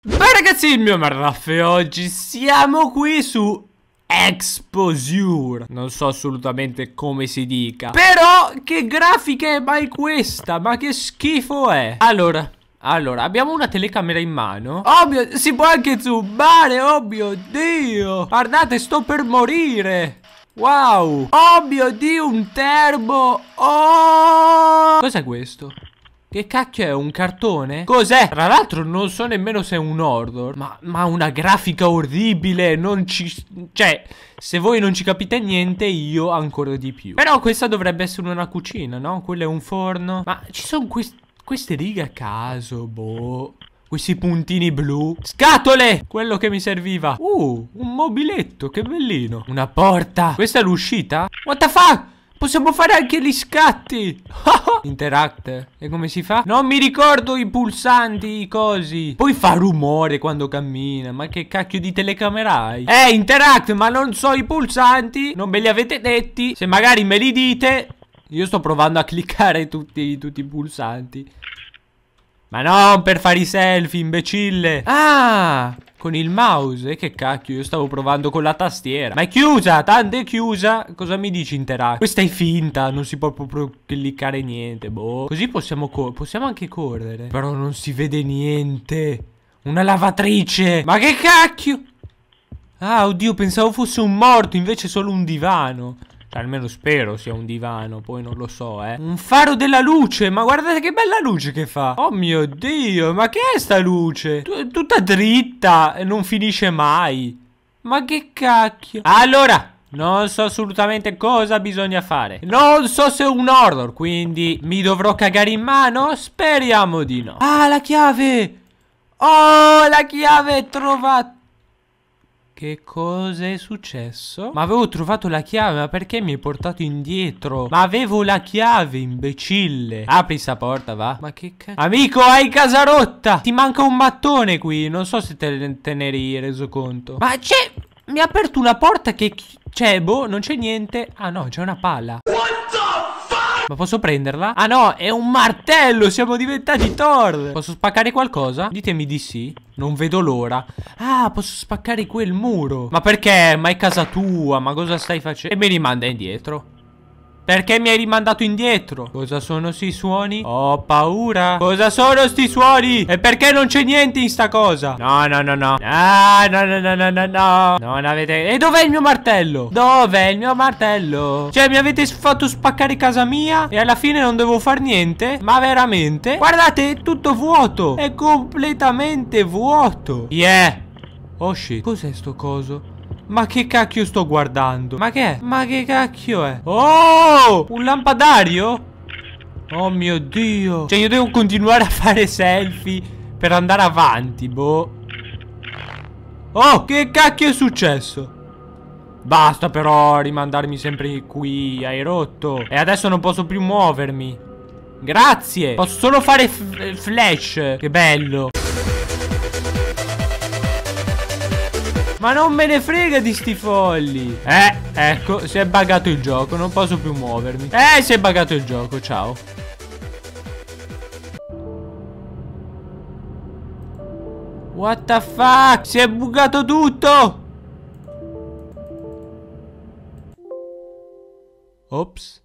Beh ragazzi il mio Marraff e oggi siamo qui su Exposure. Non so assolutamente come si dica. Però che grafica è mai questa? Ma che schifo è? Allora allora, abbiamo una telecamera in mano. Mio, si può anche zoomare, oh mio Dio. Guardate, sto per morire. Wow. Oh mio Dio, un termo. Oh! Cos'è questo? Che cacchio è? Un cartone? Cos'è? Tra l'altro non so nemmeno se è un horror ma, ma una grafica orribile Non ci... Cioè, se voi non ci capite niente io ancora di più Però questa dovrebbe essere una cucina, no? Quello è un forno Ma ci sono quest queste righe a caso, boh questi puntini blu Scatole Quello che mi serviva Uh, un mobiletto, che bellino Una porta Questa è l'uscita? What the fuck? Possiamo fare anche gli scatti. Interact E come si fa? Non mi ricordo i pulsanti, i cosi. Poi fa rumore quando cammina Ma che cacchio di telecamera hai? Eh, interact, ma non so i pulsanti Non me li avete detti. Se magari me li dite Io sto provando a cliccare tutti, tutti i pulsanti. Ma non per fare i selfie, imbecille. Ah con il mouse? E che cacchio, io stavo provando con la tastiera. Ma è chiusa, tanto è chiusa. Cosa mi dici interact? Questa è finta, non si può proprio cliccare niente, boh. Così possiamo, possiamo anche correre. Però non si vede niente. Una lavatrice. Ma che cacchio? Ah, oddio, pensavo fosse un morto, invece solo un divano. Cioè, almeno spero sia un divano, poi non lo so, eh. Un faro della luce, ma guardate che bella luce che fa. Oh mio Dio, ma che è sta luce? T tutta dritta non finisce mai. Ma che cacchio. Allora, non so assolutamente cosa bisogna fare. Non so se è un horror, quindi mi dovrò cagare in mano? Speriamo di no. Ah, la chiave! Oh, la chiave è trovata! Che cosa è successo? Ma avevo trovato la chiave, ma perché mi hai portato indietro? Ma avevo la chiave, imbecille. Apri sta porta, va. Ma che cazzo? Amico, hai casa rotta. Ti manca un mattone qui. Non so se te, te ne eri reso conto. Ma c'è... Mi ha aperto una porta che... C'è, boh, non c'è niente. Ah no, c'è una pala. Ma posso prenderla? Ah no, è un martello, siamo diventati Thor Posso spaccare qualcosa? Ditemi di sì Non vedo l'ora Ah, posso spaccare quel muro Ma perché? Ma è casa tua, ma cosa stai facendo? E mi rimanda indietro perché mi hai rimandato indietro? Cosa sono sti suoni? Ho paura Cosa sono sti suoni? E perché non c'è niente in sta cosa? No, no, no, no Ah, no, no, no, no, no, no Non avete... E dov'è il mio martello? Dov'è il mio martello? Cioè, mi avete fatto spaccare casa mia E alla fine non devo fare niente? Ma veramente? Guardate, è tutto vuoto È completamente vuoto Yeah Oh shit Cos'è sto coso? Ma che cacchio sto guardando? Ma che è? Ma che cacchio è? Oh! Un lampadario? Oh mio Dio Cioè io devo continuare a fare selfie Per andare avanti, boh Oh, che cacchio è successo? Basta però rimandarmi sempre qui Hai rotto E adesso non posso più muovermi Grazie Posso solo fare flash Che bello Ma non me ne frega di sti folli. Eh, ecco, si è buggato il gioco, non posso più muovermi. Eh, si è buggato il gioco, ciao. What the fuck? Si è buggato tutto! Ops.